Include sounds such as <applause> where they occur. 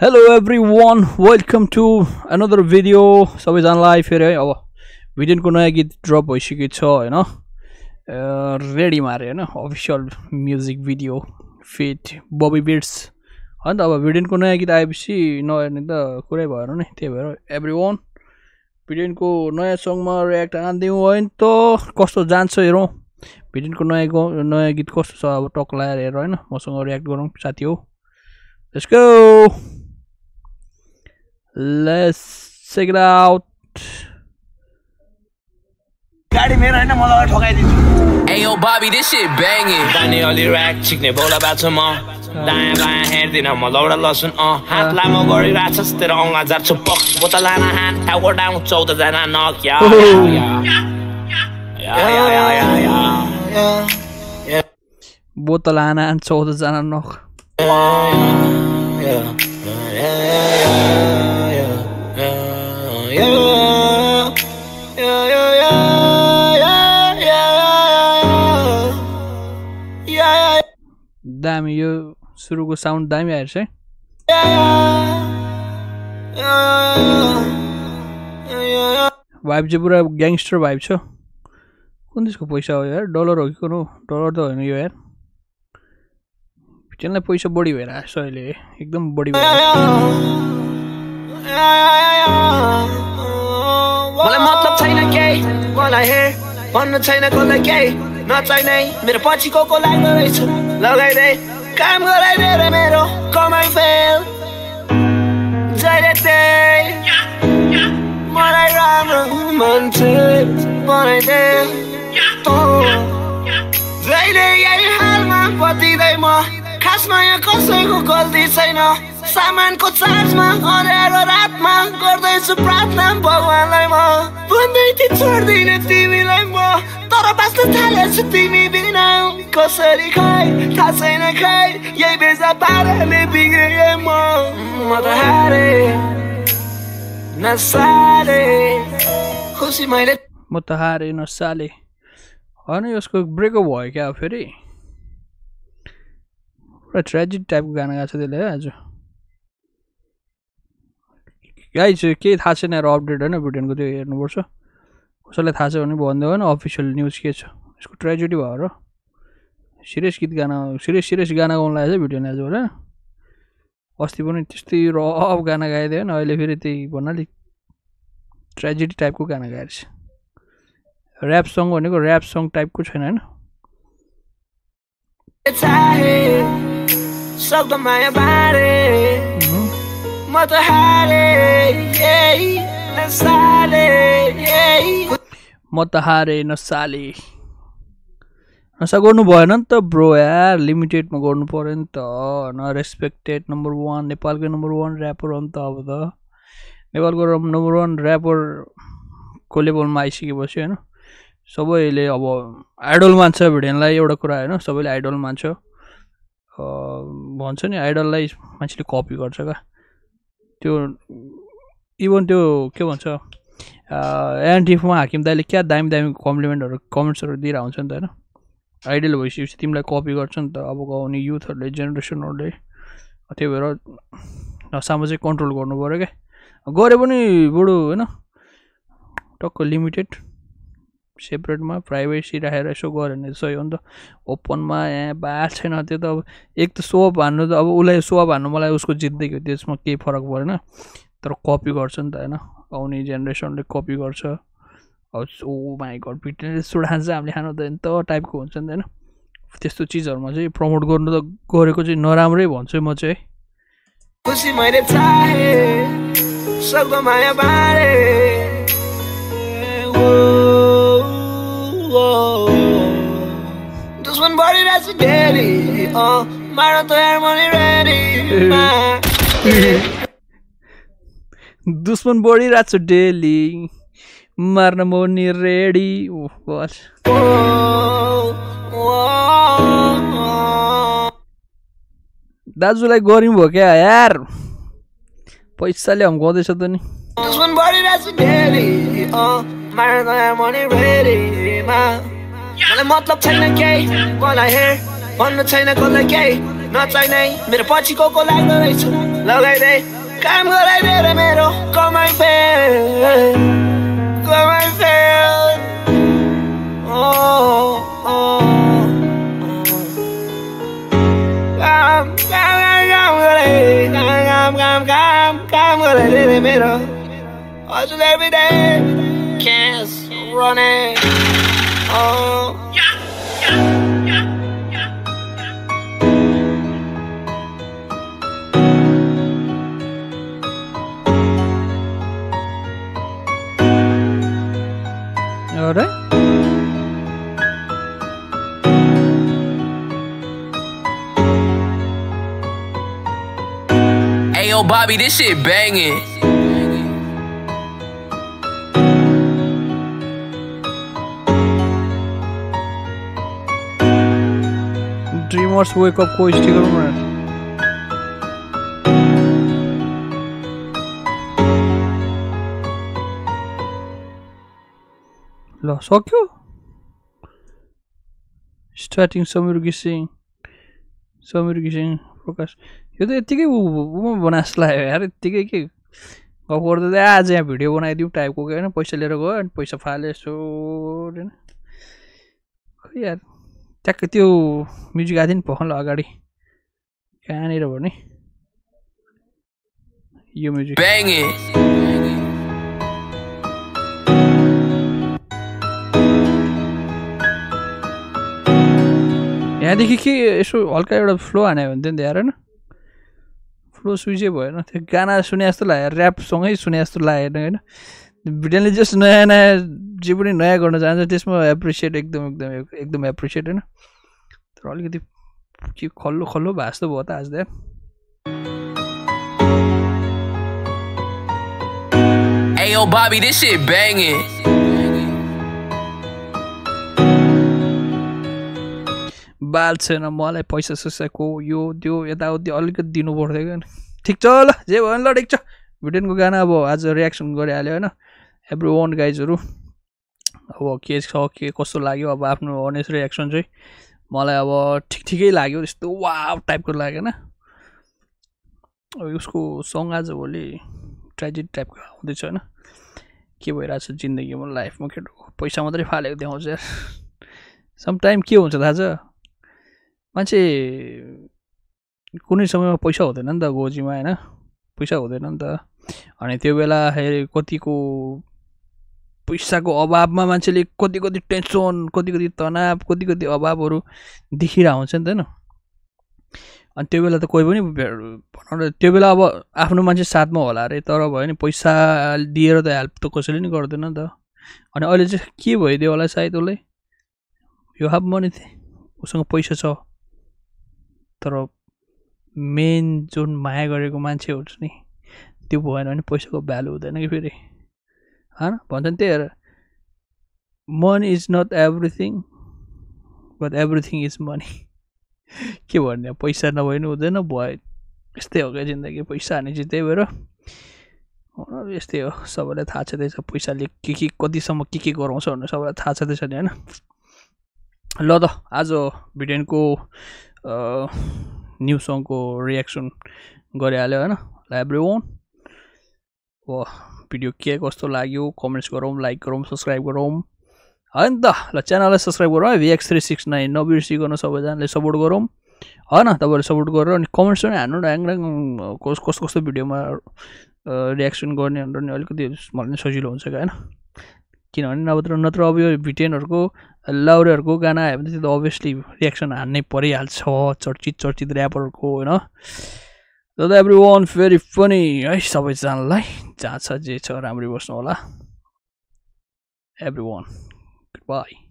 Hello everyone welcome to another video सबैजनालाई फेरि है। अब भिडियोको नयाँ गीत ड्रप भइसकेको छ होइन? रेडी मारे होइन? Official music video feat Bobby beats होइन त अब भिडियोको नयाँ गीत आएपछि नहेर्ने त कुरै भएर नि त्यही भएर एभ्री वान भिडियोको नयाँ सङमा रियाक्ट हानिदिउँ होइन त। कस्तो जान्छ हेरौँ। भिडियोको नयाँ नयाँ गीत कस्तो छ? अब टक लगाएर हेर होइन? मसँग रियाक्ट गरौँ साथी हो। Let's go. Let's check it out. गाडी मेरो होइन म लगाएर ठगाइदिन्छु yo, Bobby, this shit banging. दानी अलि ऱ्याक छिक्ने बोला बाछु म दायाँ बायाँ हेर्दिनँ म लौडा लसुन अँ हात लामो गरिरहेछस् तेरो औँला जार्छु पक बोतल लान हान टाउको डाउँ चौधजना नक या या या या दामी यो सुरुको साउन्ड दामी आएछ है भाइब चाहिँ पुरा ग्याङ्स्टर भाइब छ कुन देशको पैसा हो यार डलर हो कि कुन हो डलर त होइन यो यार त्यसलाई पैसा बढी भएर आएको छ अहिले एकदम बढी भएर मलाई हे भन्नु छैन कसलाई केही। नचाहिने मेरो पछि को को लाग्दो रहेछ? लगाइदे काम गराइदे रे मेरो कमाइ फेल। जहिले मलाई राम्रो मान्छे बनाइदे जहिले यही हालमा बतिँदै म खासमा यहाँ कसैको गल्ती छैन। सामानको चार्जमा अँध्यारो रातमा गर्दैछु प्रार्थना थिएँ छोड्दिनँ तिमीलाई म तर बाँच्न थालेछु तिमी बिना कसरी खाइ थाहा छैन खाइ यही बेजा पाराले बिग्रे म म त हारे नसारे खुसी मैले म त हारेँ नसाले होइन यसको ब्रेकअप भयो क्या फेरि पुरा ट्रेजिड टाइपको गाना गाएको छ त्यसले आज गाई चाहिँ केही थाहा छैन अपडेट होइन भिडियोको त्यो हेर्नुपर्छ कसैलाई थाहा छ भने भनिदियो होइन अफिसियल न्युज के छ? यसको ट्रेजेडी भयो र। सिरियस गीत गाना सिरियस सिरियस गाना गाउनु लागेको छ भिडियो आज होइन अस्ति पनि त्यस्तै रफ गाना गाइदियो होइन अहिले फेरि त्यही भन्नाले ट्रेजेडी टाइपको गाना गाएर ऱ्याप सङ भनेको ऱ्याप सङ टाइपको छैन होइन। म त हारे म त हारेँ नसाले। नसा गर्नु भएन नि त ब्रो यार लिमिटेडमा गर्नु पऱ्यो नि त। होइन रेस्पेक्टेड नम्बर वान नेपालकै नम्बर वान ऱ्यापर हो नि त अब त। नेपालको नम्बर वान ऱ्यापरको लेभलमा आइसकेपछि होइन सबैले अब आइडल मान्छ भिडियोलाई एउटा कुरा होइन सबैले आइडल मान्छ। भन्छ नि आइडललाई मान्छेले कपी गर्छ क्या त्यो इभन त्यो के भन्छ? एनटिएफमा हाकिम दाइले क्या दामी दामी कम्प्लिमेन्टहरू कमेन्ट्सहरू दिइरहेको हुन्छ नि त होइन आइडल भइसकेपछि तिमीलाई कपी गर्छ नि त अब आउने युथहरूले जेनेरेसनहरूले त्यही भएर नसामा चाहिँ कन्ट्रोल पऱ्यो क्या गरे पनि बरु होइन टक्क लिमिटेड सेपरेटमा प्राइभेसी राखेर यसो गऱ्यो भने सही हो नि त ओपनमा यहाँ बात छैन त्यो त अब एक त सोअप हान्नु त अब उसलाई सोअप हान्नु मलाई उसको जित्दैको त्यसमा केही फरक परेन तर कपी गर्छ नि त होइन आउने जेनेरेसनले कपी गर्छ। ओ माई गड पिट्ने सुडान्छ हामीले खानु त त टाइपको हुन्छ नि त होइन? त्यस्तो चिजहरूमा चाहिँ प्रमोट गर्नु त गरेको चाहिँ नराम्रै भन्छु म चाहिँ। खुसी मैले चाहे सक्दो माया बाँडे। दुश्मन बढिरहेछ डेली। मार त यार मनी रेडी <laughs> <laughs> दुश्मन बढिरहेको छ डेली मार्न म नि रेडी दाजुलाई गऱ्यौँ भयो क्या यार? पैसाले हम्काउँदैछ त नि। मतलब छैन केही भन्नु छैन कसलाई केही नचाहिने मेरो पछि को को लाग्दो रहेछ? लगाइदे। I'm gonna be the middle, call my bell, call my bell. Oh, oh, oh. Come, come, come, come, come, come, come, will I be the middle? Hustle every day, can't run it. Oh. Hey, yo, Bobby, this shit banging. Dreamers wake up ko sticker ल सक्यो starting Samir घिसिङ समीर घिसिङ प्रकाश यो त यत्तिकै उमा बना जस्तो लाग्यो यार यत्तिकै के गफ गर्दा चाहिँ आज यहाँ भिडियो बनाइदिउँ टाइपको के होइन पैसा लिएर गयो अनि पैसा फाल्यो यसो होइन खै यार ट्याक्कै त्यो म्युजिक आएको थियो नि भर्खर अगाडि कहाँनिर भने यो म्युजिक Banging. यहाँदेखि के यसो हल्का एउटा फ्लो हान्यो भने थियो नि त यार होइन फ्लो स्विचै भएन त्यो गाना सुने जस्तो लाग्यो ऱ्यापसँगै सुने जस्तो लागेन होइन भिडियोले जस्ट नयाँ नयाँ जे पनि नयाँ गर्न चाहन्छ त्यसमा एप्रिसिएट एकदम एकदम एकदम एप्रिसिएट होइन तर अलिकति के खल्लो खल्लो भए जस्तो भयो त आज त यार Ayo, Bobby, this shit banging. बाल छैन मलाई पैसा सैसाको यो त्यो यताउति अलिकति दिनु पर्थ्यो क्या ठिक छ ल जे भयो ल ठिक छ। भिडियोको गाना अब आज रियाक्सन गरिहाल्यो होइन। एभ्री वान गाइजहरू अब के छ के कस्तो लाग्यो अब आफ्नो अनेस्ट रियाक्सन चाहिँ। मलाई अब ठिक ठिकै लाग्यो त्यस्तो वा टाइपको लागेन अब उसको सङ्ग आज भोलि ट्रेजेडी टाइपको आउँदैछ होइन। के भइरहेछ जिन्दगीमा लाइफमा केटो पैसा मात्रै फालेको देखाउँछ समटाइम के हुन्छ थाहा छ मान्छे कुनै समयमा पैसा हुँदैन नि त गोजीमा होइन? पैसा हुँदैन नि त। अनि त्यो बेला फेरि कतिको पैसाको अभावमा मान्छेले कति कति टेन्सन कति कति तनाव कति कति अभावहरू देखिरहेको हुन्छ नि त होइन? अनि त्यो बेला त कोही पनि भनौँ त्यो बेला अब आफ्नो मान्छे साथमा होला अरे तर भयो नि पैसा दिएर त हेल्प त कसैले नि गर्दैन नि त। अनि अहिले चाहिँ के भइदियो होला सायद उसलाई? यो हाफ मनी थिएँ उसँग पैसा छ। तर मेन जुन माया गरेको मान्छेहरू छ नि त्यो भएन भने पैसाको भ्यालु हुँदैन कि फेरि। होइन? भन्छ नि त्यही money is not everything but everything is money के भन्ने पैसा नभए पनि हुँदैन भयो यस्तै हो क्या जिन्दगी पैसा हाने चाहिँ त्यही भएर। यस्तै हो सबैलाई थाहा छँदैछ पैसाले के के कतिसम्म के के गराउँछ भनेर सबैलाई थाहा छँदैछ नि होइन? ल त आज भिडियनको न्यु सङको रियाक्सन गरिहाल्यो होइन ल एभ्री वान अब भिडियो के कस्तो लाग्यो? कमेन्ट्स गरौँ लाइक गरौँ सब्सक्राइब गरौँ। होइन त ल च्यानललाई सब्सक्राइब गरौँ है भिएक्स थ्री सिक्स नाइन नबिर्सिकन सबैजनाले सपोर्ट गरौँ। होइन तपाईँहरूले सपोर्ट गरेर अनि कमेन्ट्स पनि हान्नु न ह्याङ कस कस्तो कस्तो भिडियोमा रियाक्सन गर्ने भनेर नि अलिकति मलाई सजिलो हुन्छ क्या होइन? किनभने नत्र नत्र अब यो भिटेनहरूको लाउरेहरूको गाना आयो भने चाहिँ त अभियसली रियाक्सन हान्नै परिहाल्छ चर्चित चर्चित ऱ्यापरहरूको होइन? र एभ्री वान भेरी फनी है सबैजनालाई जहाँ छ जे छ राम्ररी बस्नु होला। Every one by